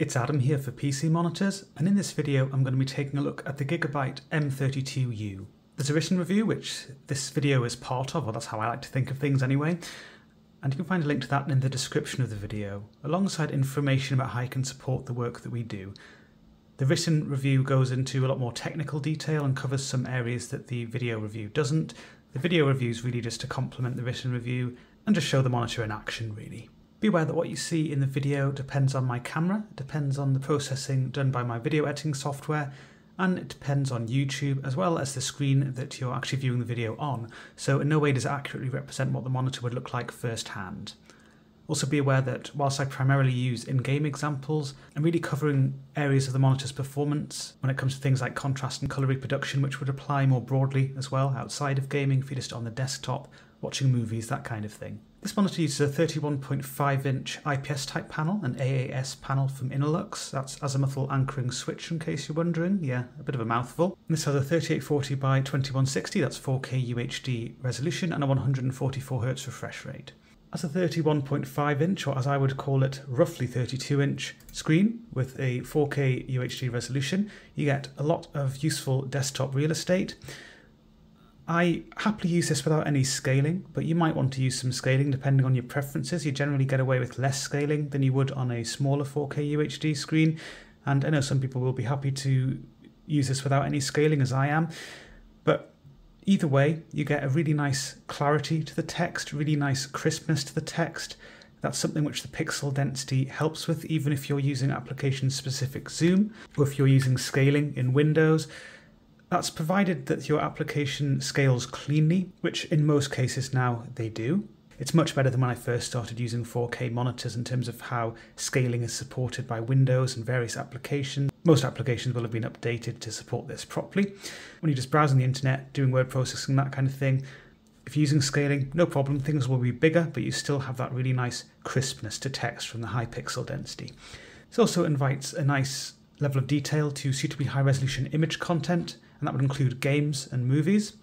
It's Adam here for PC Monitors, and in this video I'm going to be taking a look at the Gigabyte M32U. There's a written review, which this video is part of, or that's how I like to think of things anyway, and you can find a link to that in the description of the video, alongside information about how you can support the work that we do. The written review goes into a lot more technical detail and covers some areas that the video review doesn't. The video review is really just to complement the written review and just show the monitor in action really. Be aware that what you see in the video depends on my camera, depends on the processing done by my video editing software, and it depends on YouTube as well as the screen that you're actually viewing the video on. So in no way does it accurately represent what the monitor would look like firsthand. Also be aware that whilst I primarily use in-game examples, I'm really covering areas of the monitor's performance when it comes to things like contrast and colour reproduction, which would apply more broadly as well outside of gaming if you're just on the desktop, watching movies, that kind of thing. This monitor uses a 31.5 inch IPS type panel, an AAS panel from Innolux. That's azimuthal anchoring switch in case you're wondering. Yeah, a bit of a mouthful. And this has a 3840 by 2160, that's 4K UHD resolution and a 144Hz refresh rate. As a 31.5 inch, or as I would call it, roughly 32 inch screen with a 4K UHD resolution, you get a lot of useful desktop real estate. I happily use this without any scaling, but you might want to use some scaling depending on your preferences. You generally get away with less scaling than you would on a smaller 4K UHD screen, and I know some people will be happy to use this without any scaling, as I am. But either way, you get a really nice clarity to the text, really nice crispness to the text. That's something which the pixel density helps with, even if you're using application specific zoom or if you're using scaling in Windows. That's provided that your application scales cleanly, which in most cases now they do. It's much better than when I first started using 4K monitors in terms of how scaling is supported by Windows and various applications. Most applications will have been updated to support this properly. When you're just browsing the internet, doing word processing, that kind of thing, if you're using scaling, no problem, things will be bigger, but you still have that really nice crispness to text from the high pixel density. This also invites a nice level of detail to suitably high resolution image content and that would include games and movies.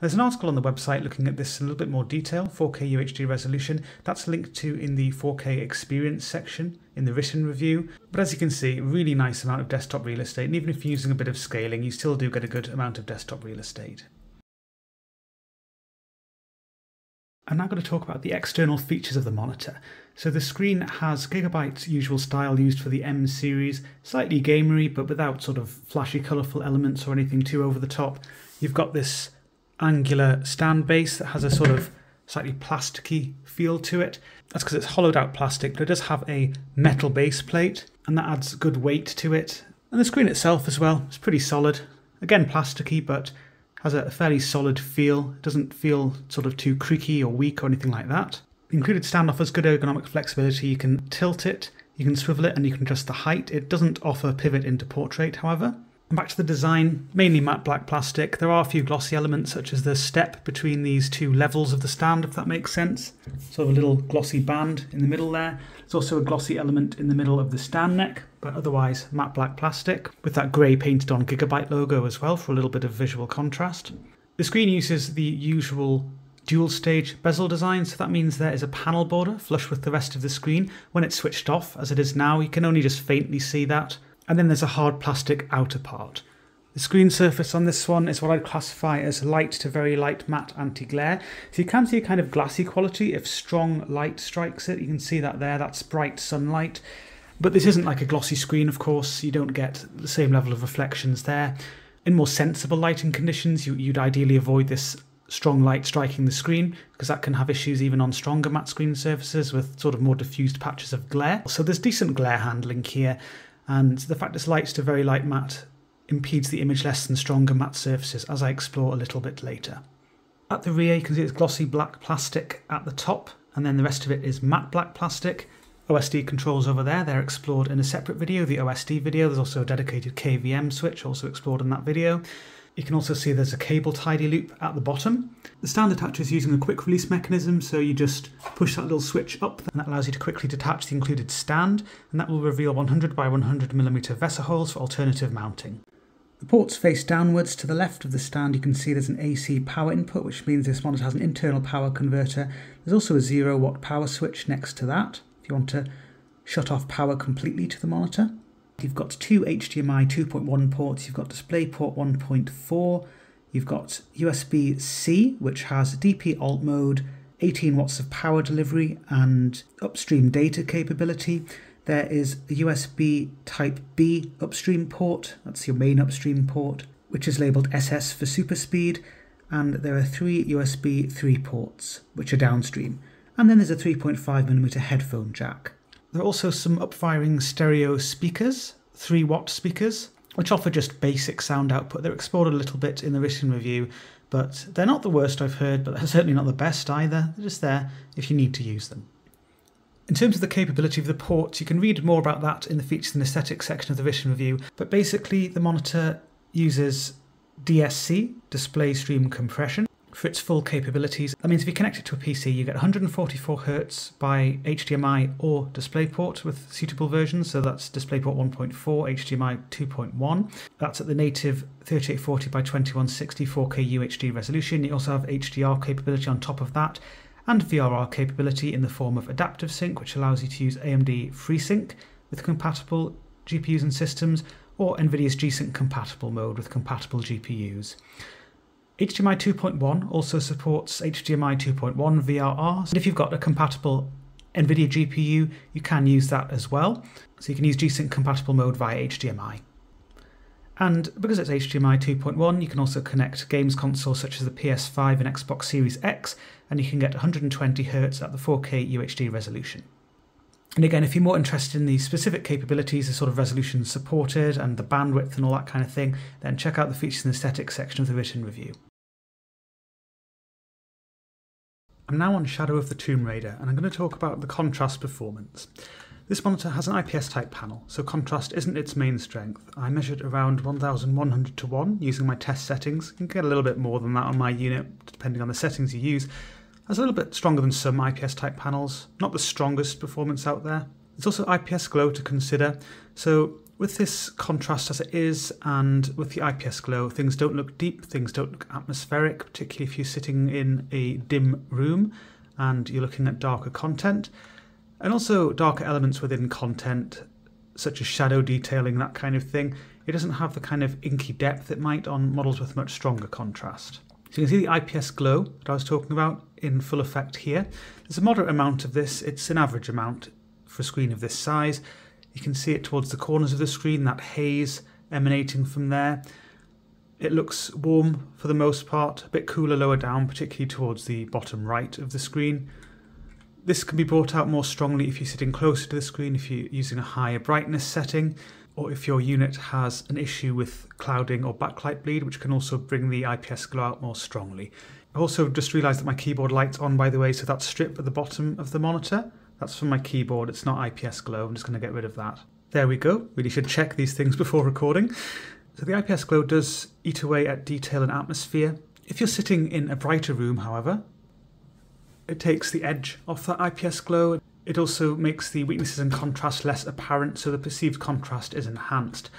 There's an article on the website looking at this in a little bit more detail, 4K UHD resolution. That's linked to in the 4K experience section in the written review. But as you can see, really nice amount of desktop real estate. And even if you're using a bit of scaling, you still do get a good amount of desktop real estate. I'm now going to talk about the external features of the monitor. So the screen has Gigabyte's usual style used for the M series, slightly gamery but without sort of flashy colourful elements or anything too over the top. You've got this angular stand base that has a sort of slightly plasticky feel to it. That's because it's hollowed out plastic, but it does have a metal base plate and that adds good weight to it. And the screen itself as well is pretty solid. Again plasticky but has a fairly solid feel. It doesn't feel sort of too creaky or weak or anything like that. The included stand offers good ergonomic flexibility. You can tilt it, you can swivel it, and you can adjust the height. It doesn't offer pivot into portrait, however. And back to the design, mainly matte black plastic. There are a few glossy elements, such as the step between these two levels of the stand, if that makes sense. Sort of a little glossy band in the middle there. There's also a glossy element in the middle of the stand neck, but otherwise matte black plastic, with that grey painted on Gigabyte logo as well for a little bit of visual contrast. The screen uses the usual dual stage bezel design, so that means there is a panel border flush with the rest of the screen. When it's switched off, as it is now, you can only just faintly see that and then there's a hard plastic outer part. The screen surface on this one is what I'd classify as light to very light matte anti-glare. So you can see a kind of glassy quality if strong light strikes it. You can see that there, that's bright sunlight. But this isn't like a glossy screen, of course. You don't get the same level of reflections there. In more sensible lighting conditions, you, would ideally avoid this strong light striking the screen because that can have issues even on stronger matte screen surfaces with sort of more diffused patches of glare. So there's decent glare handling here and the fact it's light to very light matte impedes the image less than stronger matte surfaces, as I explore a little bit later. At the rear, you can see it's glossy black plastic at the top, and then the rest of it is matte black plastic. OSD controls over there, they're explored in a separate video, the OSD video. There's also a dedicated KVM switch, also explored in that video. You can also see there's a cable tidy loop at the bottom. The stand attaches using a quick release mechanism, so you just push that little switch up and that allows you to quickly detach the included stand, and that will reveal 100 by 100 mm VESA holes for alternative mounting. The ports face downwards. To the left of the stand you can see there's an AC power input, which means this monitor has an internal power converter. There's also a 0 watt power switch next to that, if you want to shut off power completely to the monitor. You've got two HDMI 2.1 ports, you've got DisplayPort 1.4, you've got USB-C, which has DP alt mode, 18 watts of power delivery and upstream data capability. There is a USB Type B upstream port, that's your main upstream port, which is labelled SS for super speed, and there are three USB 3 ports, which are downstream. And then there's a 3.5mm headphone jack. There are also some upfiring stereo speakers, 3 watt speakers, which offer just basic sound output. They're explored a little bit in the written review, but they're not the worst I've heard, but they're certainly not the best either. They're just there if you need to use them. In terms of the capability of the ports, you can read more about that in the features and aesthetics section of the written review, but basically the monitor uses DSC, display stream compression, for its full capabilities. That means if you connect it to a PC, you get 144 Hz by HDMI or DisplayPort with suitable versions. So that's DisplayPort 1.4, HDMI 2.1. That's at the native 3840 by 2160 4K UHD resolution. You also have HDR capability on top of that and VRR capability in the form of adaptive sync, which allows you to use AMD FreeSync with compatible GPUs and systems, or NVIDIA's G-Sync compatible mode with compatible GPUs. HDMI 2.1 also supports HDMI 2.1 VRR. And if you've got a compatible NVIDIA GPU, you can use that as well. So you can use G-Sync compatible mode via HDMI. And because it's HDMI 2.1, you can also connect games consoles such as the PS5 and Xbox Series X, and you can get 120Hz at the 4K UHD resolution. And again, if you're more interested in the specific capabilities, the sort of resolution supported, and the bandwidth and all that kind of thing, then check out the features and aesthetics section of the written review. I'm now on Shadow of the Tomb Raider and I'm going to talk about the contrast performance. This monitor has an IPS type panel, so contrast isn't its main strength. I measured around 1100 to 1 using my test settings. You can get a little bit more than that on my unit depending on the settings you use. That's a little bit stronger than some IPS type panels, not the strongest performance out there. There's also IPS glow to consider, so with this contrast as it is, and with the IPS glow, things don't look deep, things don't look atmospheric, particularly if you're sitting in a dim room and you're looking at darker content. And also darker elements within content, such as shadow detailing, that kind of thing. It doesn't have the kind of inky depth it might on models with much stronger contrast. So you can see the IPS glow that I was talking about in full effect here. There's a moderate amount of this, it's an average amount for a screen of this size, you can see it towards the corners of the screen, that haze emanating from there. It looks warm for the most part, a bit cooler lower down, particularly towards the bottom right of the screen. This can be brought out more strongly if you're sitting closer to the screen, if you're using a higher brightness setting, or if your unit has an issue with clouding or backlight bleed, which can also bring the IPS glow out more strongly. I also just realised that my keyboard light's on by the way, so that strip at the bottom of the monitor that's from my keyboard, it's not IPS glow, I'm just going to get rid of that. There we go, really should check these things before recording. So the IPS glow does eat away at detail and atmosphere. If you're sitting in a brighter room, however, it takes the edge off that IPS glow. It also makes the weaknesses and contrast less apparent, so the perceived contrast is enhanced.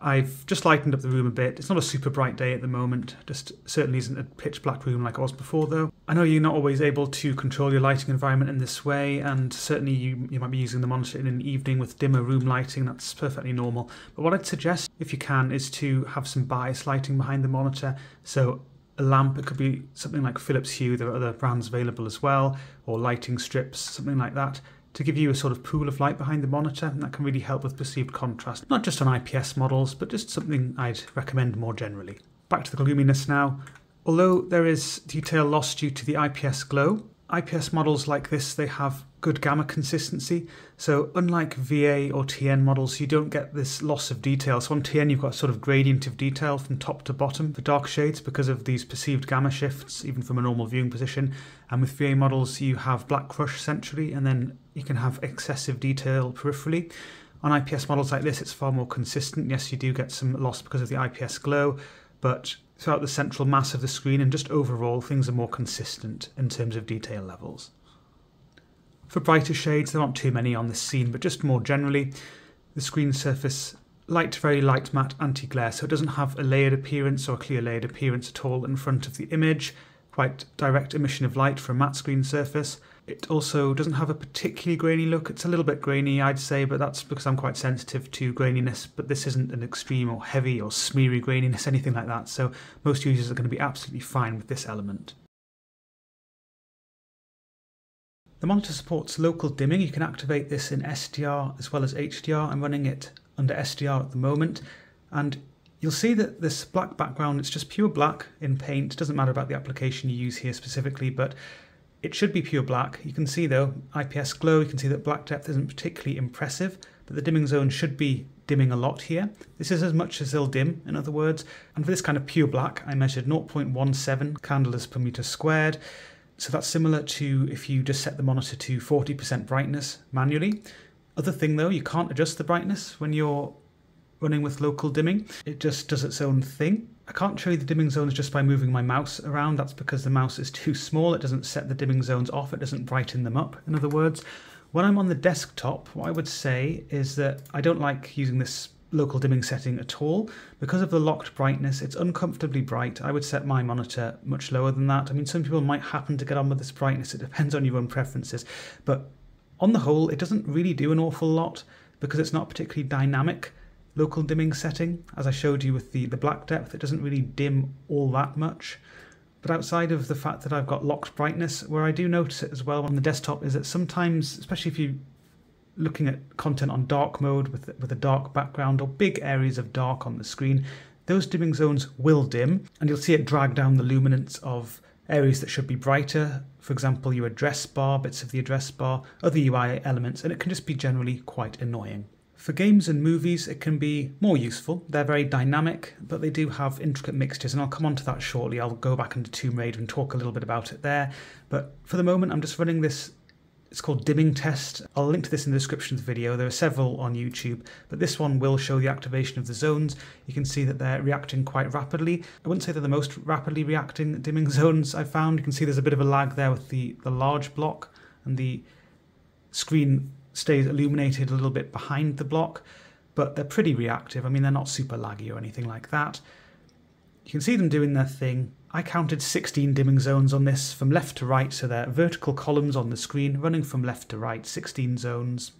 I've just lightened up the room a bit. It's not a super bright day at the moment, just certainly isn't a pitch black room like it was before though. I know you're not always able to control your lighting environment in this way, and certainly you, you might be using the monitor in an evening with dimmer room lighting, that's perfectly normal. But what I'd suggest, if you can, is to have some bias lighting behind the monitor. So a lamp, it could be something like Philips Hue, there are other brands available as well, or lighting strips, something like that to give you a sort of pool of light behind the monitor, and that can really help with perceived contrast, not just on IPS models, but just something I'd recommend more generally. Back to the gloominess now. Although there is detail lost due to the IPS glow, IPS models like this, they have good gamma consistency. So unlike VA or TN models, you don't get this loss of detail. So on TN, you've got sort of gradient of detail from top to bottom for dark shades because of these perceived gamma shifts, even from a normal viewing position. And with VA models, you have black crush centrally, and then you can have excessive detail peripherally. On IPS models like this, it's far more consistent. Yes, you do get some loss because of the IPS glow, but throughout the central mass of the screen and just overall things are more consistent in terms of detail levels. For brighter shades, there aren't too many on this scene, but just more generally, the screen surface light, very light matte anti-glare, so it doesn't have a layered appearance or a clear layered appearance at all in front of the image. quite direct emission of light for a matte screen surface. It also doesn't have a particularly grainy look. It's a little bit grainy, I'd say, but that's because I'm quite sensitive to graininess. But this isn't an extreme or heavy or smeary graininess, anything like that. So most users are going to be absolutely fine with this element. The monitor supports local dimming. You can activate this in SDR as well as HDR. I'm running it under SDR at the moment. And you'll see that this black background, it's just pure black in paint. It doesn't matter about the application you use here specifically, but it should be pure black. You can see though, IPS glow, you can see that black depth isn't particularly impressive, but the dimming zone should be dimming a lot here. This is as much as they'll dim, in other words. And for this kind of pure black, I measured 0.17 candles per meter squared. So that's similar to if you just set the monitor to 40% brightness manually. Other thing though, you can't adjust the brightness when you're running with local dimming. It just does its own thing. I can't show you the dimming zones just by moving my mouse around. That's because the mouse is too small. It doesn't set the dimming zones off. It doesn't brighten them up, in other words. When I'm on the desktop, what I would say is that I don't like using this local dimming setting at all. Because of the locked brightness, it's uncomfortably bright. I would set my monitor much lower than that. I mean, some people might happen to get on with this brightness. It depends on your own preferences. But on the whole, it doesn't really do an awful lot because it's not particularly dynamic local dimming setting. As I showed you with the, the black depth, it doesn't really dim all that much. But outside of the fact that I've got locked brightness, where I do notice it as well on the desktop is that sometimes, especially if you looking at content on dark mode with, with a dark background or big areas of dark on the screen, those dimming zones will dim and you'll see it drag down the luminance of areas that should be brighter. For example, your address bar, bits of the address bar, other UI elements, and it can just be generally quite annoying. For games and movies, it can be more useful. They're very dynamic, but they do have intricate mixtures, and I'll come on to that shortly. I'll go back into Tomb Raider and talk a little bit about it there. But for the moment, I'm just running this it's called Dimming Test. I'll link to this in the description of the video. There are several on YouTube, but this one will show the activation of the zones. You can see that they're reacting quite rapidly. I wouldn't say they're the most rapidly reacting dimming zones I've found. You can see there's a bit of a lag there with the, the large block and the screen stays illuminated a little bit behind the block, but they're pretty reactive. I mean, they're not super laggy or anything like that. You can see them doing their thing. I counted 16 dimming zones on this from left to right, so they're vertical columns on the screen running from left to right, 16 zones.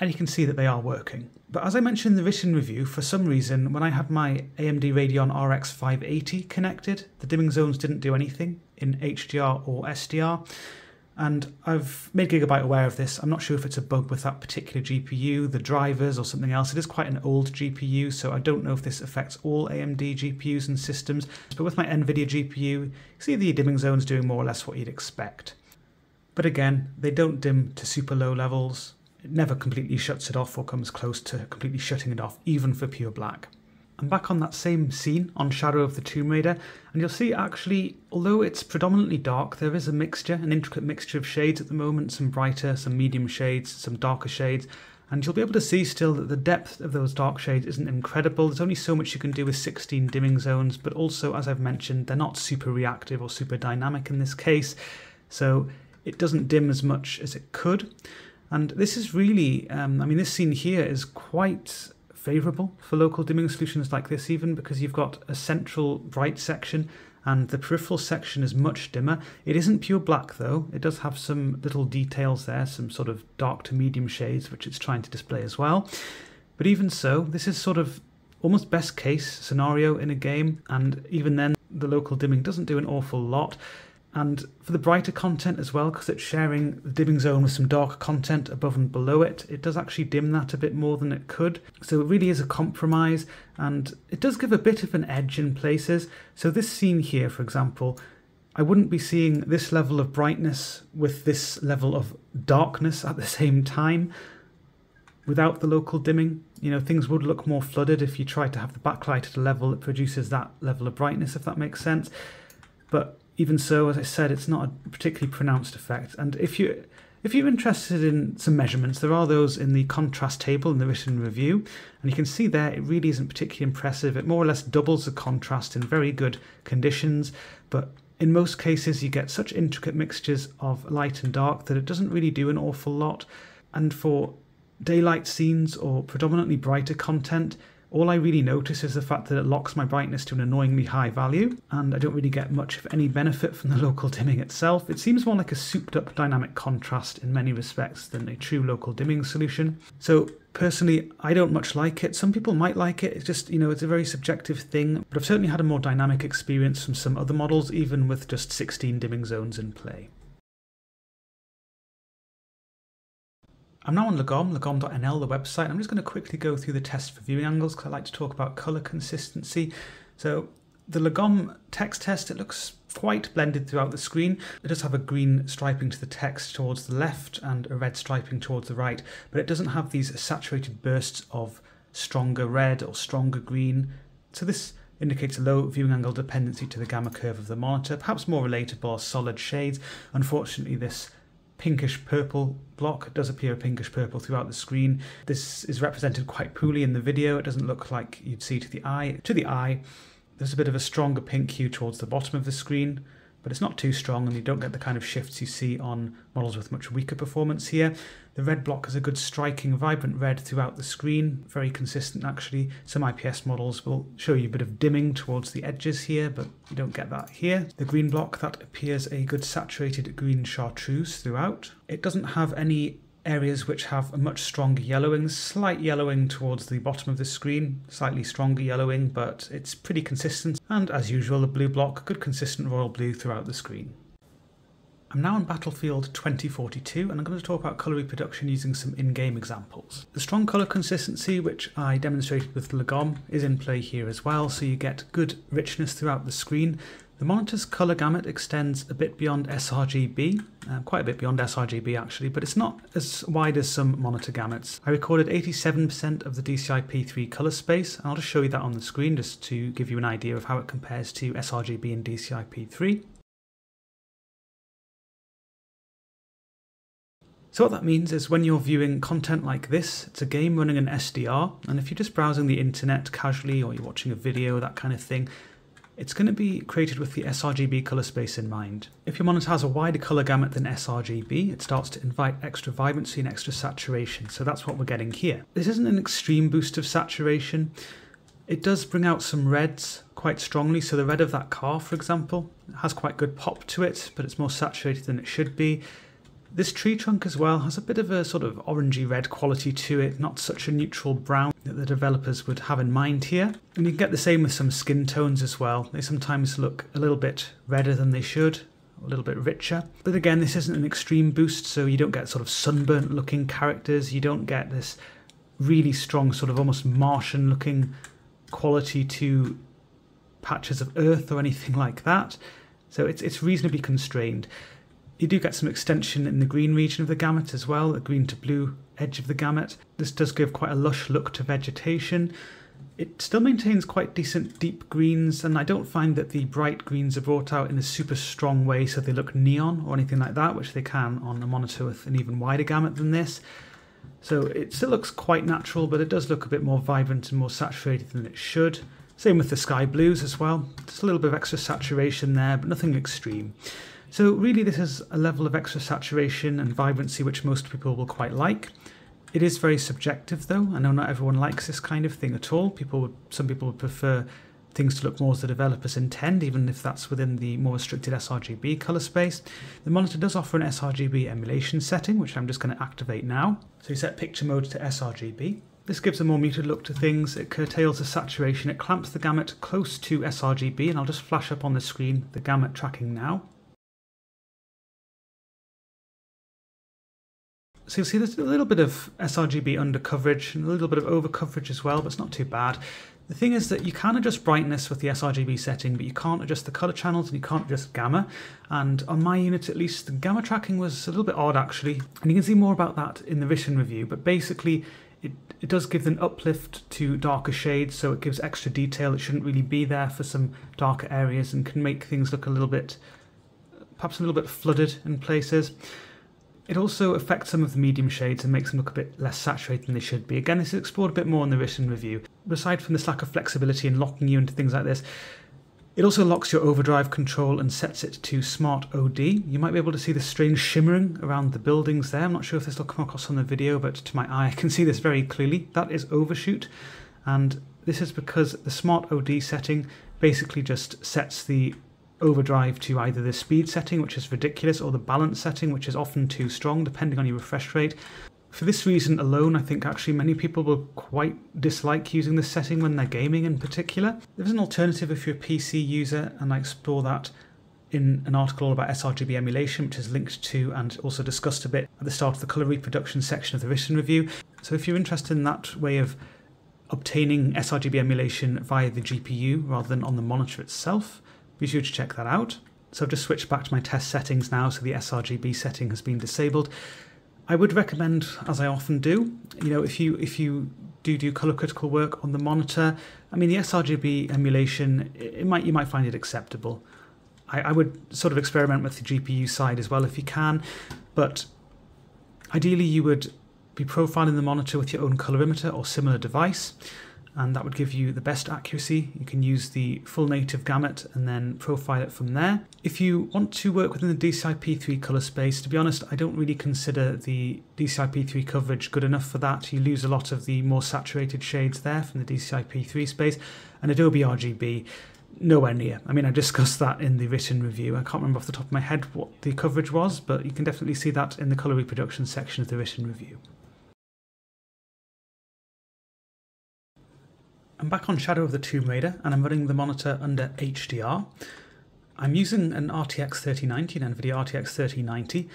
And you can see that they are working. But as I mentioned in the written review, for some reason, when I had my AMD Radeon RX 580 connected, the dimming zones didn't do anything in HDR or SDR. And I've made Gigabyte aware of this. I'm not sure if it's a bug with that particular GPU, the drivers, or something else. It is quite an old GPU, so I don't know if this affects all AMD GPUs and systems. But with my NVIDIA GPU, you see the dimming zones doing more or less what you'd expect. But again, they don't dim to super low levels. It never completely shuts it off or comes close to completely shutting it off, even for pure black. I'm back on that same scene on Shadow of the Tomb Raider, and you'll see actually, although it's predominantly dark, there is a mixture, an intricate mixture of shades at the moment, some brighter, some medium shades, some darker shades, and you'll be able to see still that the depth of those dark shades isn't incredible. There's only so much you can do with 16 dimming zones, but also, as I've mentioned, they're not super reactive or super dynamic in this case, so it doesn't dim as much as it could. And this is really, um, I mean, this scene here is quite favourable for local dimming solutions like this even because you've got a central bright section and the peripheral section is much dimmer. It isn't pure black though, it does have some little details there, some sort of dark to medium shades which it's trying to display as well. But even so, this is sort of almost best case scenario in a game and even then the local dimming doesn't do an awful lot and for the brighter content as well, because it's sharing the dimming zone with some darker content above and below it, it does actually dim that a bit more than it could. So it really is a compromise, and it does give a bit of an edge in places. So this scene here, for example, I wouldn't be seeing this level of brightness with this level of darkness at the same time without the local dimming. You know, things would look more flooded if you try to have the backlight at a level that produces that level of brightness, if that makes sense. But even so, as I said, it's not a particularly pronounced effect. And if you if you're interested in some measurements, there are those in the contrast table in the written review, and you can see there it really isn't particularly impressive. It more or less doubles the contrast in very good conditions, but in most cases you get such intricate mixtures of light and dark that it doesn't really do an awful lot. And for daylight scenes or predominantly brighter content, All I really notice is the fact that it locks my brightness to an annoyingly high value, and I don't really get much of any benefit from the local dimming itself. It seems more like a souped up dynamic contrast in many respects than a true local dimming solution. So personally, I don't much like it. Some people might like it. It's just, you know, it's a very subjective thing, but I've certainly had a more dynamic experience from some other models, even with just 16 dimming zones in play. I'm now on Lagom, lagom.nl, the website. I'm just going to quickly go through the test for viewing angles because I like to talk about colour consistency. So the Lagom text test, it looks quite blended throughout the screen. It does have a green striping to the text towards the left and a red striping towards the right, but it doesn't have these saturated bursts of stronger red or stronger green. So this indicates a low viewing angle dependency to the gamma curve of the monitor, perhaps more relatable solid shades. Unfortunately, this pinkish purple block. does appear a pinkish purple throughout the screen. This is represented quite poorly in the video. It doesn't look like you'd see to the eye. To the eye, there's a bit of a stronger pink hue towards the bottom of the screen but it's not too strong and you don't get the kind of shifts you see on models with much weaker performance here. The red block has a good striking vibrant red throughout the screen, very consistent actually. Some IPS models will show you a bit of dimming towards the edges here, but you don't get that here. The green block, that appears a good saturated green chartreuse throughout. It doesn't have any areas which have a much stronger yellowing, slight yellowing towards the bottom of the screen, slightly stronger yellowing, but it's pretty consistent. And as usual, the blue block, good consistent royal blue throughout the screen. I'm now on Battlefield 2042 and I'm going to talk about colour reproduction using some in-game examples. The strong colour consistency which I demonstrated with Lagom is in play here as well so you get good richness throughout the screen the monitor's colour gamut extends a bit beyond sRGB, uh, quite a bit beyond sRGB actually, but it's not as wide as some monitor gamuts. I recorded 87% of the DCI-P3 colour space, and I'll just show you that on the screen just to give you an idea of how it compares to sRGB and DCI-P3. So what that means is when you're viewing content like this, it's a game running an SDR, and if you're just browsing the internet casually or you're watching a video, that kind of thing, it's going to be created with the sRGB color space in mind. If your monitor has a wider color gamut than sRGB, it starts to invite extra vibrancy and extra saturation, so that's what we're getting here. This isn't an extreme boost of saturation. It does bring out some reds quite strongly, so the red of that car, for example, has quite good pop to it, but it's more saturated than it should be. This tree trunk as well has a bit of a sort of orangey red quality to it, not such a neutral brown that the developers would have in mind here. And you can get the same with some skin tones as well. They sometimes look a little bit redder than they should, a little bit richer. But again, this isn't an extreme boost, so you don't get sort of sunburnt looking characters, you don't get this really strong sort of almost Martian looking quality to patches of earth or anything like that. So it's, it's reasonably constrained. You do get some extension in the green region of the gamut as well, the green to blue edge of the gamut. This does give quite a lush look to vegetation. It still maintains quite decent deep greens, and I don't find that the bright greens are brought out in a super strong way so they look neon or anything like that, which they can on a monitor with an even wider gamut than this. So it still looks quite natural, but it does look a bit more vibrant and more saturated than it should. Same with the sky blues as well. Just a little bit of extra saturation there, but nothing extreme. So really this is a level of extra saturation and vibrancy which most people will quite like. It is very subjective though. I know not everyone likes this kind of thing at all. People would, some people would prefer things to look more as the developers intend, even if that's within the more restricted sRGB color space. The monitor does offer an sRGB emulation setting, which I'm just going to activate now. So you set picture mode to sRGB. This gives a more muted look to things, it curtails the saturation, it clamps the gamut close to sRGB, and I'll just flash up on the screen the gamut tracking now. So you'll see there's a little bit of sRGB under coverage and a little bit of over coverage as well, but it's not too bad. The thing is that you can adjust brightness with the sRGB setting, but you can't adjust the color channels and you can't adjust gamma. And on my unit at least, the gamma tracking was a little bit odd actually. And you can see more about that in the vision review, but basically it, it does give an uplift to darker shades, so it gives extra detail. It shouldn't really be there for some darker areas and can make things look a little bit, perhaps a little bit flooded in places. It also affects some of the medium shades and makes them look a bit less saturated than they should be. Again, this is explored a bit more in the written review. But aside from this lack of flexibility in locking you into things like this, it also locks your overdrive control and sets it to Smart OD. You might be able to see the strange shimmering around the buildings there. I'm not sure if this will come across on the video, but to my eye I can see this very clearly. That is overshoot. And This is because the Smart OD setting basically just sets the overdrive to either the speed setting, which is ridiculous, or the balance setting, which is often too strong, depending on your refresh rate. For this reason alone, I think actually many people will quite dislike using this setting when they're gaming in particular. There's an alternative if you're a PC user, and I explore that in an article about sRGB emulation, which is linked to and also discussed a bit at the start of the colour reproduction section of the written review. So if you're interested in that way of obtaining sRGB emulation via the GPU rather than on the monitor itself, be sure to check that out. So I've just switched back to my test settings now, so the sRGB setting has been disabled. I would recommend, as I often do, you know, if you if you do do color critical work on the monitor, I mean the sRGB emulation, it might you might find it acceptable. I, I would sort of experiment with the GPU side as well if you can, but ideally you would be profiling the monitor with your own colorimeter or similar device and that would give you the best accuracy. You can use the full native gamut and then profile it from there. If you want to work within the DCI-P3 color space, to be honest, I don't really consider the DCI-P3 coverage good enough for that. You lose a lot of the more saturated shades there from the DCI-P3 space, and Adobe RGB, nowhere near. I mean, I discussed that in the written review. I can't remember off the top of my head what the coverage was, but you can definitely see that in the color reproduction section of the written review. I'm back on Shadow of the Tomb Raider and I'm running the monitor under HDR. I'm using an RTX 3090, an NVIDIA RTX 3090,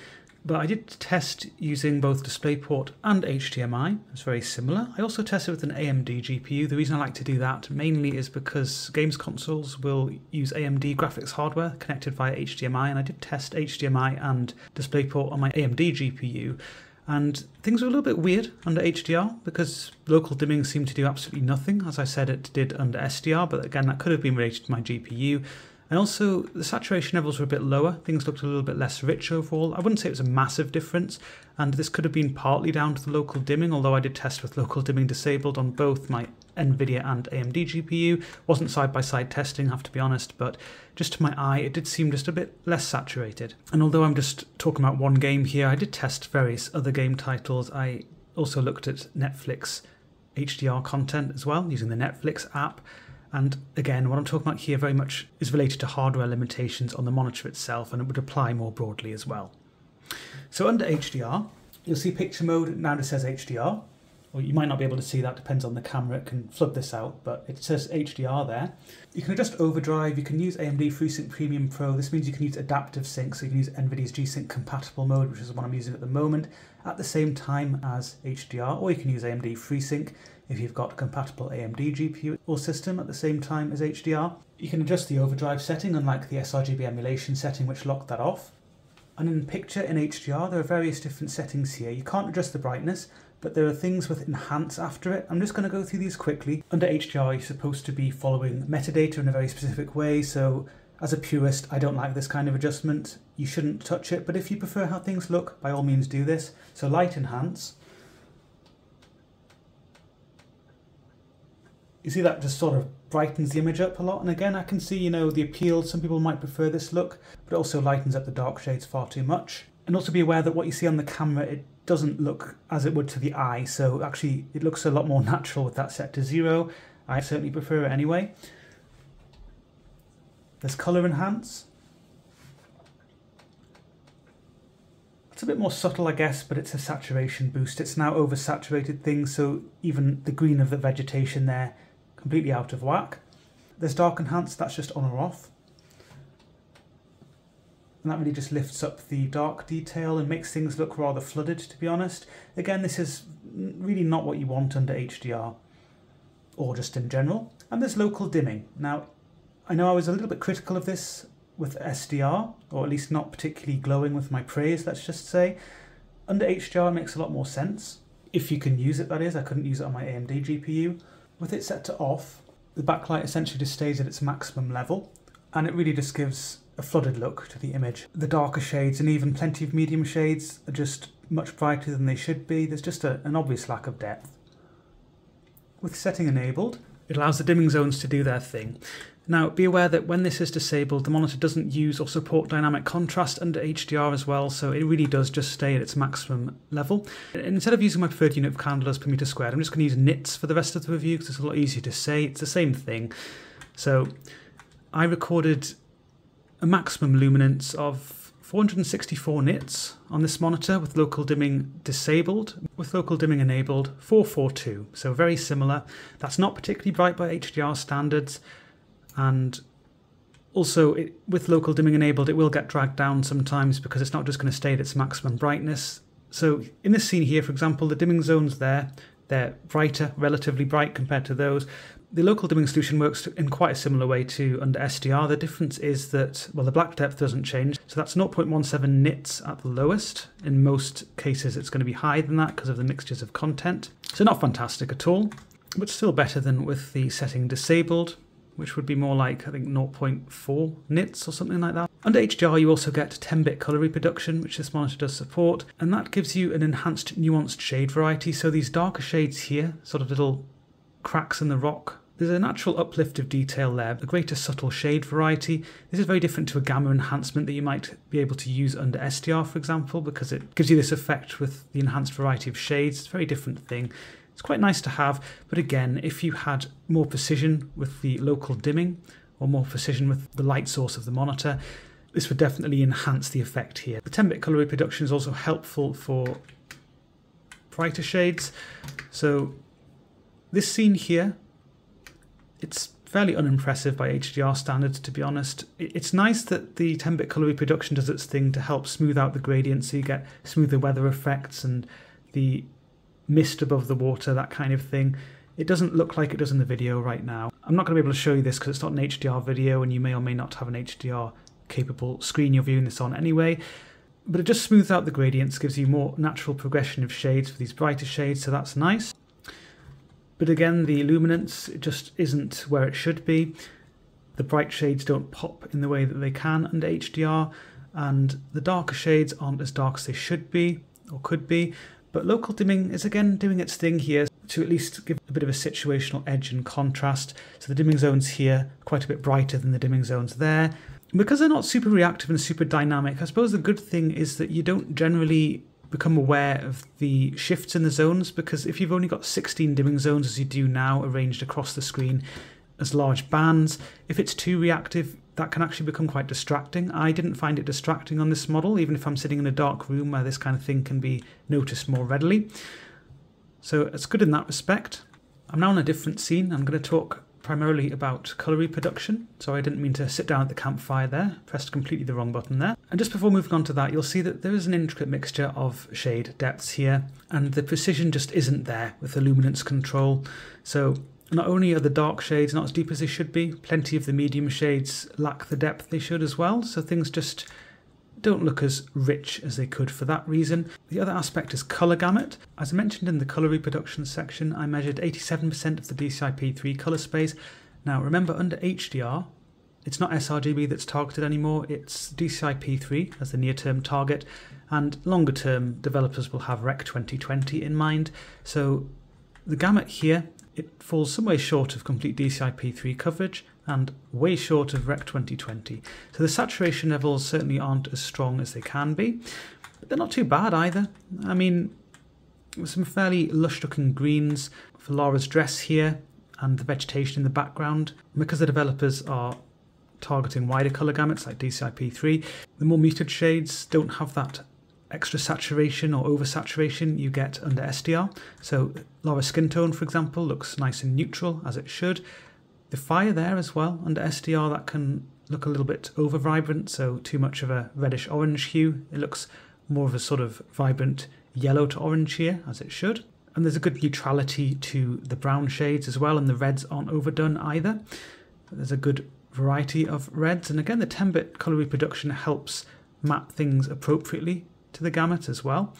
but I did test using both DisplayPort and HDMI. It's very similar. I also tested with an AMD GPU. The reason I like to do that mainly is because games consoles will use AMD graphics hardware connected via HDMI, and I did test HDMI and DisplayPort on my AMD GPU, and things were a little bit weird under HDR because local dimming seemed to do absolutely nothing. As I said, it did under SDR, but again, that could have been related to my GPU. And also, the saturation levels were a bit lower. Things looked a little bit less rich overall. I wouldn't say it was a massive difference, and this could have been partly down to the local dimming, although I did test with local dimming disabled on both my NVIDIA and AMD GPU. Wasn't side by side testing, I have to be honest, but just to my eye, it did seem just a bit less saturated. And although I'm just talking about one game here, I did test various other game titles. I also looked at Netflix HDR content as well, using the Netflix app. And again, what I'm talking about here very much is related to hardware limitations on the monitor itself, and it would apply more broadly as well. So under HDR, you'll see picture mode now it says HDR. Well, you might not be able to see that, depends on the camera, it can flood this out, but it says HDR there. You can adjust overdrive, you can use AMD FreeSync Premium Pro, this means you can use adaptive sync, so you can use NVIDIA's G-Sync compatible mode, which is the one I'm using at the moment, at the same time as HDR, or you can use AMD FreeSync if you've got compatible AMD GPU or system at the same time as HDR. You can adjust the overdrive setting, unlike the sRGB emulation setting, which locked that off. And in picture in HDR, there are various different settings here. You can't adjust the brightness, but there are things with enhance after it. I'm just going to go through these quickly. Under HDR, you're supposed to be following metadata in a very specific way, so as a purist, I don't like this kind of adjustment. You shouldn't touch it, but if you prefer how things look, by all means do this. So light enhance. You see that just sort of brightens the image up a lot. And again, I can see, you know, the appeal. Some people might prefer this look, but it also lightens up the dark shades far too much. And also be aware that what you see on the camera, it doesn't look as it would to the eye. So actually it looks a lot more natural with that set to zero. I certainly prefer it anyway. There's color enhance. It's a bit more subtle, I guess, but it's a saturation boost. It's now oversaturated things, so even the green of the vegetation there, completely out of whack. There's dark enhance, that's just on or off and that really just lifts up the dark detail and makes things look rather flooded to be honest. Again this is really not what you want under HDR or just in general. And there's local dimming. Now I know I was a little bit critical of this with SDR or at least not particularly glowing with my praise let's just say. Under HDR it makes a lot more sense. If you can use it that is, I couldn't use it on my AMD GPU. With it set to off, the backlight essentially just stays at its maximum level and it really just gives a flooded look to the image. The darker shades and even plenty of medium shades are just much brighter than they should be. There's just a, an obvious lack of depth. With setting enabled, it allows the dimming zones to do their thing. Now, be aware that when this is disabled, the monitor doesn't use or support dynamic contrast under HDR as well, so it really does just stay at its maximum level. Instead of using my preferred unit of candles per meter squared, I'm just going to use nits for the rest of the review because it's a lot easier to say. It's the same thing. So I recorded a maximum luminance of 464 nits on this monitor with local dimming disabled. With local dimming enabled, 442, so very similar. That's not particularly bright by HDR standards and also it, with local dimming enabled it will get dragged down sometimes because it's not just going to stay at its maximum brightness. So in this scene here for example the dimming zones there they're brighter, relatively bright compared to those. The local dimming solution works in quite a similar way to under SDR. The difference is that, well, the black depth doesn't change, so that's 0.17 nits at the lowest. In most cases, it's going to be higher than that because of the mixtures of content. So not fantastic at all, but still better than with the setting disabled which would be more like, I think, 0.4 nits or something like that. Under HDR, you also get 10-bit color reproduction, which this monitor does support, and that gives you an enhanced nuanced shade variety. So these darker shades here, sort of little cracks in the rock, there's a natural uplift of detail there, a greater subtle shade variety. This is very different to a gamma enhancement that you might be able to use under SDR, for example, because it gives you this effect with the enhanced variety of shades. It's a very different thing. It's quite nice to have, but again, if you had more precision with the local dimming or more precision with the light source of the monitor, this would definitely enhance the effect here. The 10-bit color reproduction is also helpful for brighter shades. So this scene here, it's fairly unimpressive by HDR standards, to be honest. It's nice that the 10-bit color reproduction does its thing to help smooth out the gradient so you get smoother weather effects and the mist above the water, that kind of thing. It doesn't look like it does in the video right now. I'm not going to be able to show you this because it's not an HDR video and you may or may not have an HDR capable screen you're viewing this on anyway. But it just smooths out the gradients, gives you more natural progression of shades for these brighter shades, so that's nice. But again, the luminance just isn't where it should be. The bright shades don't pop in the way that they can under HDR, and the darker shades aren't as dark as they should be or could be. But local dimming is again doing its thing here to at least give a bit of a situational edge and contrast. So the dimming zones here are quite a bit brighter than the dimming zones there. Because they're not super reactive and super dynamic, I suppose the good thing is that you don't generally become aware of the shifts in the zones because if you've only got 16 dimming zones as you do now arranged across the screen as large bands, if it's too reactive, that can actually become quite distracting. I didn't find it distracting on this model, even if I'm sitting in a dark room where this kind of thing can be noticed more readily. So it's good in that respect. I'm now on a different scene. I'm going to talk primarily about colour reproduction. So I didn't mean to sit down at the campfire there, pressed completely the wrong button there. And just before moving on to that, you'll see that there is an intricate mixture of shade depths here, and the precision just isn't there with the luminance control. So not only are the dark shades not as deep as they should be, plenty of the medium shades lack the depth they should as well, so things just don't look as rich as they could for that reason. The other aspect is colour gamut. As I mentioned in the colour reproduction section, I measured 87% of the DCI-P3 colour space. Now remember under HDR, it's not sRGB that's targeted anymore, it's DCI-P3 as the near-term target, and longer term developers will have Rec 2020 in mind. So the gamut here it falls some way short of complete DCI-P3 coverage and way short of Rec 2020. So the saturation levels certainly aren't as strong as they can be, but they're not too bad either. I mean, some fairly lush looking greens for Lara's dress here and the vegetation in the background. Because the developers are targeting wider colour gamuts like DCI-P3, the more muted shades don't have that extra saturation or oversaturation you get under SDR. So Lara's skin tone, for example, looks nice and neutral as it should. The fire there as well under SDR that can look a little bit over vibrant, so too much of a reddish orange hue. It looks more of a sort of vibrant yellow to orange here as it should. And there's a good neutrality to the brown shades as well, and the reds aren't overdone either. There's a good variety of reds, and again, the 10 bit color reproduction helps map things appropriately to the gamut as well.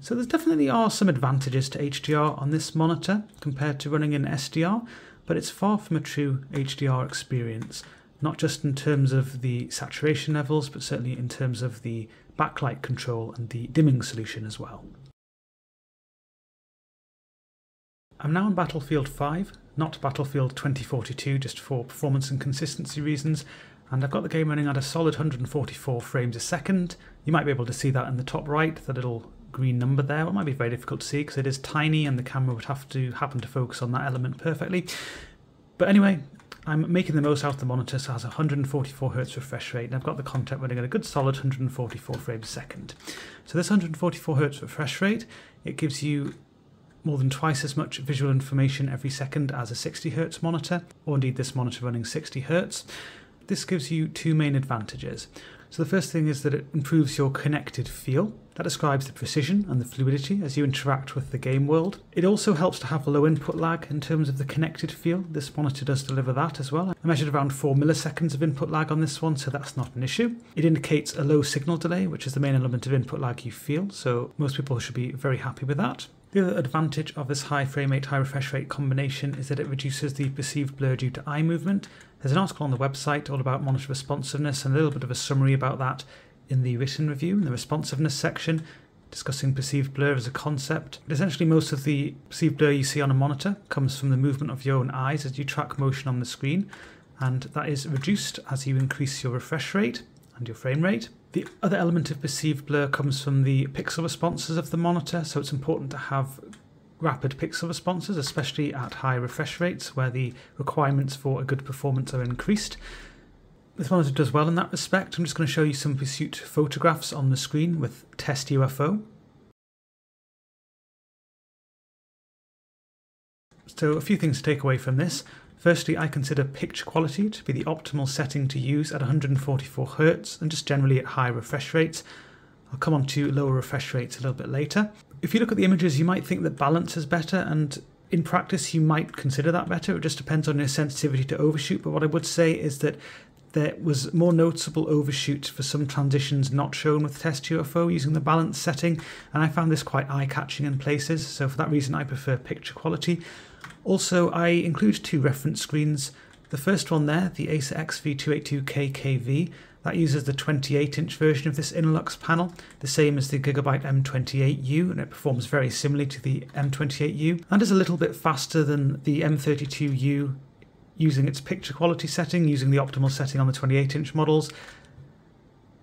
So there definitely are some advantages to HDR on this monitor compared to running in SDR, but it's far from a true HDR experience, not just in terms of the saturation levels, but certainly in terms of the backlight control and the dimming solution as well. I'm now on Battlefield 5, not Battlefield 2042, just for performance and consistency reasons, and I've got the game running at a solid 144 frames a second. You might be able to see that in the top right, the little green number there. It might be very difficult to see because it is tiny and the camera would have to happen to focus on that element perfectly. But anyway, I'm making the most out of the monitor, so it has 144 Hz refresh rate, and I've got the content running at a good solid 144 frames a second. So this 144 Hz refresh rate, it gives you more than twice as much visual information every second as a 60 Hz monitor, or indeed this monitor running 60 Hz. This gives you two main advantages. So the first thing is that it improves your connected feel. That describes the precision and the fluidity as you interact with the game world. It also helps to have a low input lag in terms of the connected feel. This monitor does deliver that as well. I measured around 4 milliseconds of input lag on this one, so that's not an issue. It indicates a low signal delay, which is the main element of input lag you feel, so most people should be very happy with that. The other advantage of this high frame rate, high refresh rate combination is that it reduces the perceived blur due to eye movement. There's an article on the website all about monitor responsiveness and a little bit of a summary about that in the written review in the responsiveness section, discussing perceived blur as a concept. But essentially, most of the perceived blur you see on a monitor comes from the movement of your own eyes as you track motion on the screen, and that is reduced as you increase your refresh rate and your frame rate. The other element of perceived blur comes from the pixel responses of the monitor, so it's important to have rapid pixel responses, especially at high refresh rates where the requirements for a good performance are increased. This monitor does well in that respect. I'm just going to show you some pursuit photographs on the screen with Test UFO. So a few things to take away from this. Firstly, I consider picture quality to be the optimal setting to use at 144 Hz and just generally at high refresh rates. I'll come on to lower refresh rates a little bit later. If you look at the images, you might think that balance is better, and in practice, you might consider that better. It just depends on your sensitivity to overshoot. But what I would say is that there was more noticeable overshoot for some transitions not shown with Test UFO using the balance setting, and I found this quite eye catching in places. So, for that reason, I prefer picture quality. Also, I include two reference screens. The first one there, the Acer XV282KKV, that uses the 28 inch version of this Innolux panel, the same as the Gigabyte M28U, and it performs very similarly to the M28U, and is a little bit faster than the M32U using its picture quality setting, using the optimal setting on the 28 inch models,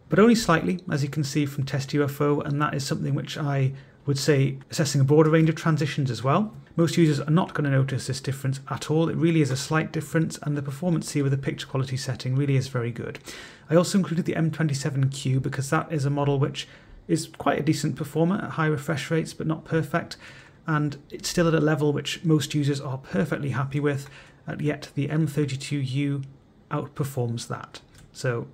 but only slightly, as you can see from Test UFO, and that is something which I would say assessing a broader range of transitions as well. Most users are not going to notice this difference at all. It really is a slight difference, and the performance here with the picture quality setting really is very good. I also included the M27Q because that is a model which is quite a decent performer at high refresh rates, but not perfect, and it's still at a level which most users are perfectly happy with, yet the M32U outperforms that. So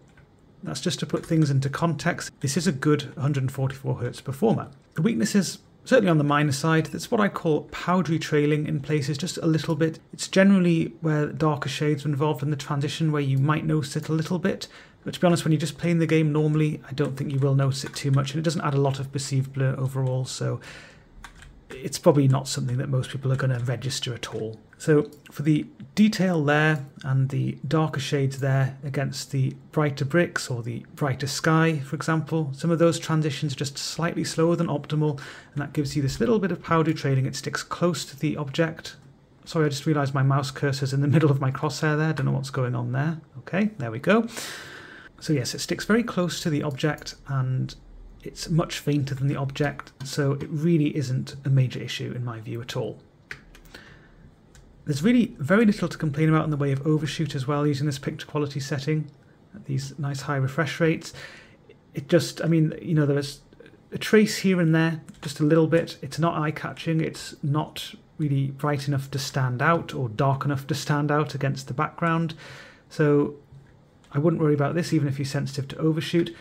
that's just to put things into context. This is a good 144Hz performer. The weakness is certainly on the minor side. That's what I call powdery trailing in places, just a little bit. It's generally where darker shades are involved in the transition where you might notice it a little bit. But to be honest, when you're just playing the game normally, I don't think you will notice it too much. And it doesn't add a lot of perceived blur overall, so it's probably not something that most people are going to register at all. So for the detail there and the darker shades there against the brighter bricks or the brighter sky, for example, some of those transitions are just slightly slower than optimal, and that gives you this little bit of powder trailing. It sticks close to the object. Sorry, I just realised my mouse cursor's in the middle of my crosshair there. Don't know what's going on there. Okay, there we go. So yes, it sticks very close to the object and it's much fainter than the object, so it really isn't a major issue in my view at all. There's really very little to complain about in the way of overshoot as well using this picture quality setting at these nice high refresh rates. It just, I mean, you know, there's a trace here and there, just a little bit. It's not eye catching, it's not really bright enough to stand out or dark enough to stand out against the background. So I wouldn't worry about this even if you're sensitive to overshoot.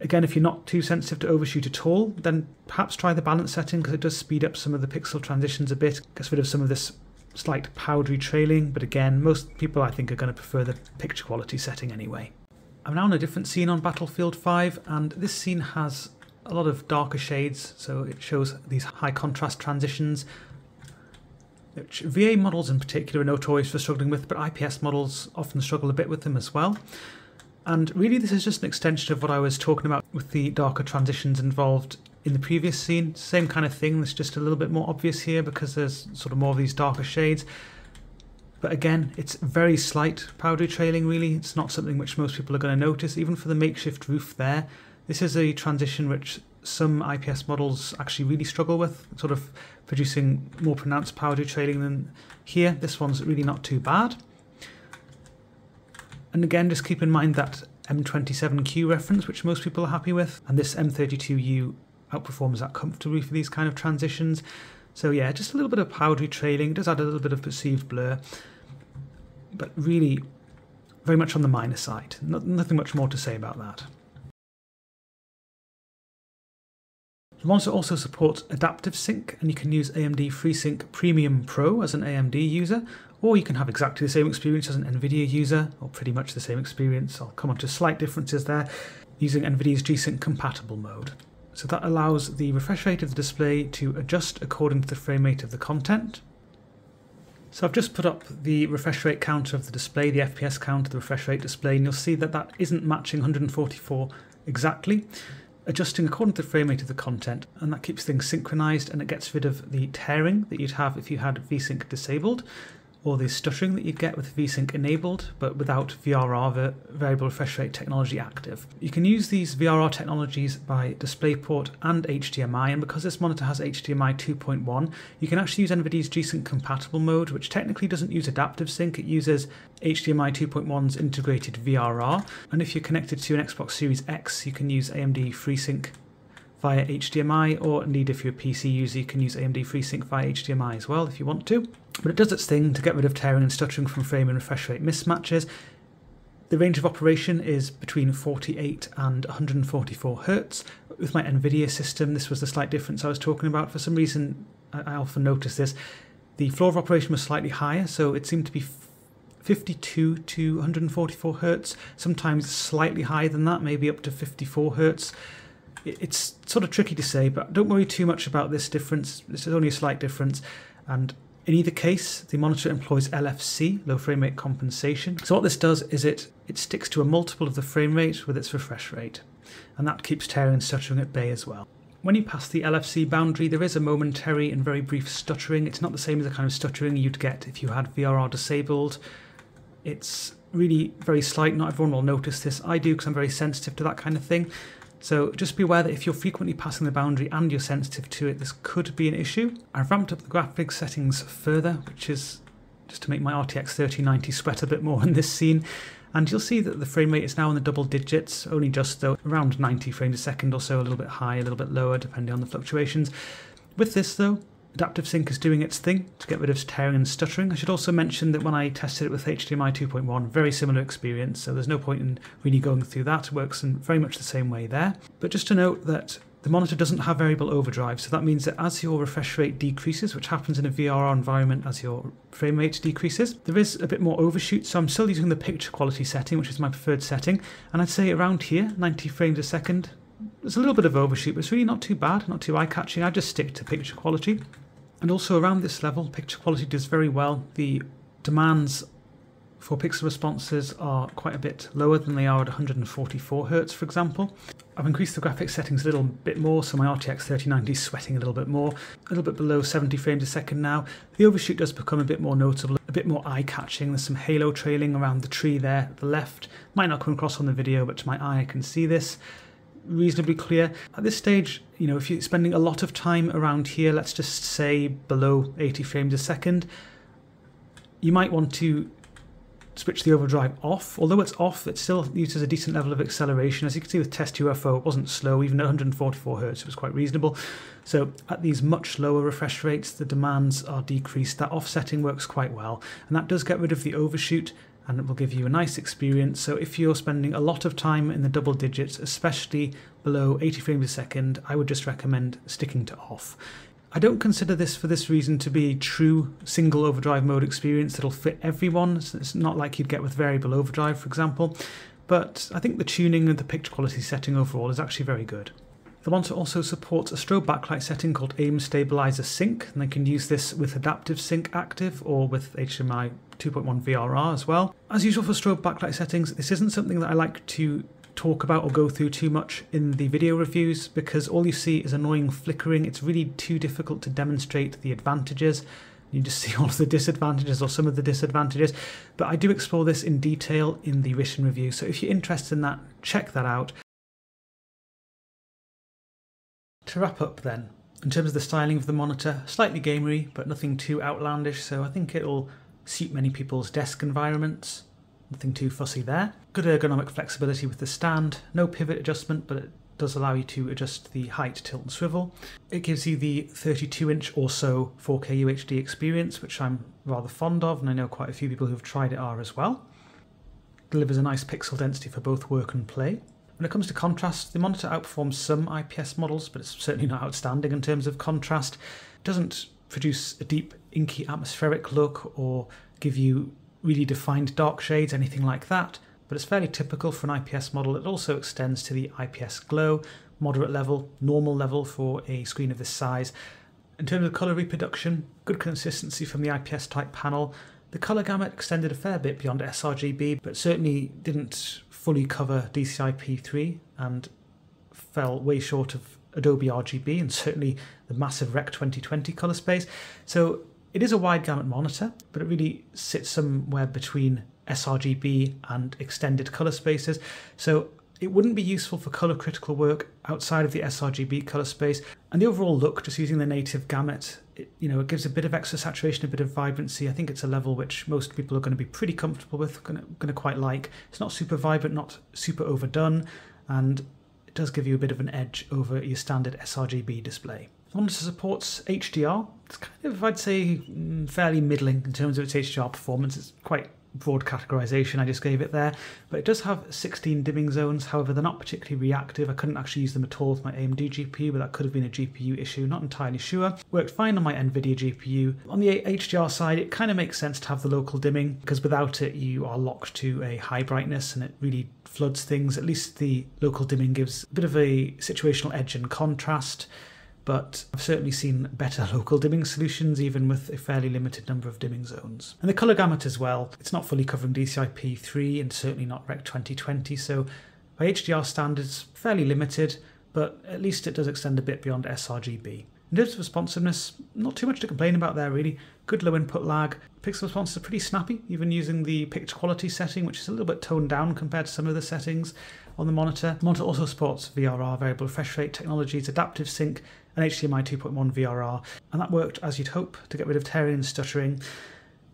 Again, if you're not too sensitive to overshoot at all, then perhaps try the balance setting because it does speed up some of the pixel transitions a bit, gets rid of some of this slight powdery trailing, but again, most people I think are going to prefer the picture quality setting anyway. I'm now in a different scene on Battlefield 5, and this scene has a lot of darker shades, so it shows these high contrast transitions, which VA models in particular are notorious for struggling with, but IPS models often struggle a bit with them as well. And really, this is just an extension of what I was talking about with the darker transitions involved in the previous scene. Same kind of thing, it's just a little bit more obvious here because there's sort of more of these darker shades. But again, it's very slight powdery trailing really. It's not something which most people are going to notice, even for the makeshift roof there. This is a transition which some IPS models actually really struggle with, sort of producing more pronounced power powdery trailing than here. This one's really not too bad. And again, just keep in mind that M27Q reference, which most people are happy with, and this M32U outperforms that comfortably for these kind of transitions. So yeah, just a little bit of powdery trailing, does add a little bit of perceived blur, but really very much on the minor side. No, nothing much more to say about that. The monitor also supports adaptive sync, and you can use AMD FreeSync Premium Pro as an AMD user, or you can have exactly the same experience as an NVIDIA user, or pretty much the same experience. I'll come on to slight differences there, using NVIDIA's G-Sync compatible mode. So that allows the refresh rate of the display to adjust according to the frame rate of the content. So I've just put up the refresh rate counter of the display, the FPS counter, the refresh rate display, and you'll see that that isn't matching 144 exactly adjusting according to the frame rate of the content, and that keeps things synchronized and it gets rid of the tearing that you'd have if you had VSync disabled or the stuttering that you'd get with VSync enabled, but without VRR, the variable refresh rate technology active. You can use these VRR technologies by DisplayPort and HDMI, and because this monitor has HDMI 2.1, you can actually use NVIDIA's G-Sync compatible mode, which technically doesn't use adaptive sync, it uses HDMI 2.1's integrated VRR, and if you're connected to an Xbox Series X, you can use AMD FreeSync via HDMI, or indeed if you're a PC user, you can use AMD FreeSync via HDMI as well if you want to. But it does its thing to get rid of tearing and stuttering from frame and refresh rate mismatches. The range of operation is between 48 and 144 Hz. With my NVIDIA system, this was the slight difference I was talking about. For some reason, I often notice this. The floor of operation was slightly higher, so it seemed to be 52 to 144 Hz, sometimes slightly higher than that, maybe up to 54 Hz it's sort of tricky to say, but don't worry too much about this difference. This is only a slight difference. And in either case, the monitor employs LFC, low frame rate compensation. So what this does is it, it sticks to a multiple of the frame rate with its refresh rate. And that keeps tearing and stuttering at bay as well. When you pass the LFC boundary, there is a momentary and very brief stuttering. It's not the same as the kind of stuttering you'd get if you had VRR disabled. It's really very slight. Not everyone will notice this. I do because I'm very sensitive to that kind of thing. So just be aware that if you're frequently passing the boundary and you're sensitive to it, this could be an issue. I've ramped up the graphics settings further, which is just to make my RTX 3090 sweat a bit more in this scene. And you'll see that the frame rate is now in the double digits, only just though around 90 frames a second or so, a little bit high, a little bit lower, depending on the fluctuations. With this though, Adaptive Sync is doing its thing to get rid of tearing and stuttering. I should also mention that when I tested it with HDMI 2.1, very similar experience, so there's no point in really going through that. It works in very much the same way there. But just to note that the monitor doesn't have variable overdrive, so that means that as your refresh rate decreases, which happens in a VRR environment as your frame rate decreases, there is a bit more overshoot. So I'm still using the picture quality setting, which is my preferred setting, and I'd say around here, 90 frames a second. There's a little bit of overshoot, but it's really not too bad, not too eye-catching. I just stick to picture quality. And also around this level, picture quality does very well. The demands for pixel responses are quite a bit lower than they are at 144 Hz, for example. I've increased the graphics settings a little bit more, so my RTX 3090 is sweating a little bit more, a little bit below 70 frames a second now. The overshoot does become a bit more notable, a bit more eye-catching. There's some halo trailing around the tree there at the left. Might not come across on the video, but to my eye I can see this reasonably clear. At this stage, you know, if you're spending a lot of time around here, let's just say below 80 frames a second, you might want to switch the overdrive off. Although it's off, it still uses a decent level of acceleration. As you can see with Test UFO, it wasn't slow, even at 144 hertz, it was quite reasonable. So at these much lower refresh rates, the demands are decreased. That offsetting works quite well, and that does get rid of the overshoot and it will give you a nice experience. So if you're spending a lot of time in the double digits, especially below 80 frames a second, I would just recommend sticking to off. I don't consider this for this reason to be a true single overdrive mode experience that'll fit everyone. It's not like you'd get with variable overdrive, for example, but I think the tuning and the picture quality setting overall is actually very good. The monitor also supports a strobe backlight setting called Aim Stabilizer Sync, and they can use this with Adaptive Sync active or with HDMI 2.1 VRR as well. As usual for strobe backlight settings, this isn't something that I like to talk about or go through too much in the video reviews because all you see is annoying flickering. It's really too difficult to demonstrate the advantages. You just see all of the disadvantages or some of the disadvantages. But I do explore this in detail in the written review. So if you're interested in that, check that out. To wrap up then, in terms of the styling of the monitor, slightly gamery, but nothing too outlandish, so I think it'll suit many people's desk environments. Nothing too fussy there. Good ergonomic flexibility with the stand, no pivot adjustment, but it does allow you to adjust the height, tilt and swivel. It gives you the 32 inch or so 4K UHD experience, which I'm rather fond of, and I know quite a few people who've tried it are as well. Delivers a nice pixel density for both work and play. When it comes to contrast, the monitor outperforms some IPS models, but it's certainly not outstanding in terms of contrast. It doesn't produce a deep, inky atmospheric look or give you really defined dark shades, anything like that, but it's fairly typical for an IPS model. It also extends to the IPS glow, moderate level, normal level for a screen of this size. In terms of colour reproduction, good consistency from the IPS type panel. The colour gamut extended a fair bit beyond sRGB, but certainly didn't fully cover DCI-P3 and fell way short of Adobe RGB and certainly the massive Rec 2020 color space. So it is a wide gamut monitor, but it really sits somewhere between sRGB and extended color spaces. So it wouldn't be useful for color critical work outside of the sRGB color space. And the overall look, just using the native gamut, it, you know, it gives a bit of extra saturation, a bit of vibrancy. I think it's a level which most people are going to be pretty comfortable with, going to, going to quite like. It's not super vibrant, not super overdone, and it does give you a bit of an edge over your standard sRGB display. Monitor supports HDR. It's kind of, I'd say, mm, fairly middling in terms of its HDR performance. It's quite broad categorization I just gave it there. But it does have 16 dimming zones, however, they're not particularly reactive. I couldn't actually use them at all with my AMD GPU, but that could have been a GPU issue, not entirely sure. Worked fine on my NVIDIA GPU. On the HDR side, it kind of makes sense to have the local dimming because without it, you are locked to a high brightness and it really floods things. At least the local dimming gives a bit of a situational edge and contrast but I've certainly seen better local dimming solutions even with a fairly limited number of dimming zones. And the colour gamut as well, it's not fully covering DCI-P3 and certainly not Rec 2020, so by HDR standards, fairly limited, but at least it does extend a bit beyond sRGB. In terms of responsiveness, not too much to complain about there really. Good low input lag. Pixel response is pretty snappy, even using the picture quality setting, which is a little bit toned down compared to some of the settings on the monitor. The monitor also supports VRR, variable refresh rate technologies, adaptive sync, and HDMI 2.1 VRR, and that worked as you'd hope to get rid of tearing and stuttering.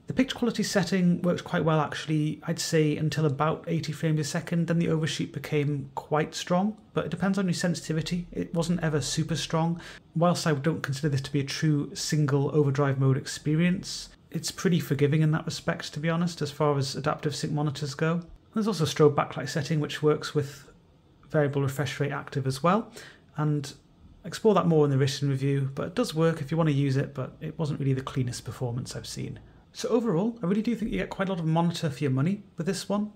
The picture quality setting worked quite well actually, I'd say until about 80 frames a second, then the overshoot became quite strong, but it depends on your sensitivity. It wasn't ever super strong. Whilst I don't consider this to be a true single overdrive mode experience, it's pretty forgiving in that respect, to be honest, as far as adaptive sync monitors go. There's also a strobe backlight setting which works with variable refresh rate active as well, and explore that more in the written review, but it does work if you want to use it, but it wasn't really the cleanest performance I've seen. So overall, I really do think you get quite a lot of monitor for your money with this one.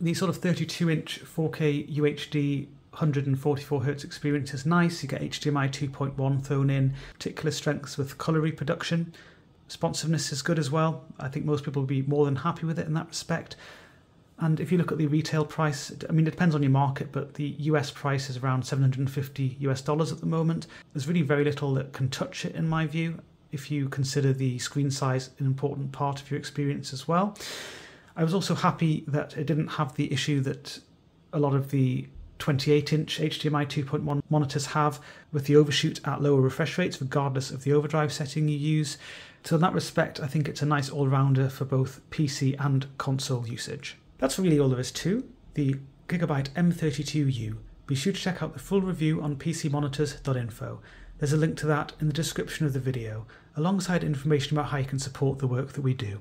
The sort of 32 inch 4K UHD 144Hz experience is nice. You get HDMI 2.1 thrown in, particular strengths with colour reproduction. Responsiveness is good as well. I think most people would be more than happy with it in that respect. And if you look at the retail price, I mean, it depends on your market, but the US price is around 750 US dollars at the moment. There's really very little that can touch it, in my view if you consider the screen size an important part of your experience as well. I was also happy that it didn't have the issue that a lot of the 28 inch HDMI 2.1 monitors have with the overshoot at lower refresh rates, regardless of the overdrive setting you use. So, in that respect, I think it's a nice all rounder for both PC and console usage. That's really all there is to the Gigabyte M32U. Be sure to check out the full review on PCmonitors.info. There's a link to that in the description of the video, alongside information about how you can support the work that we do.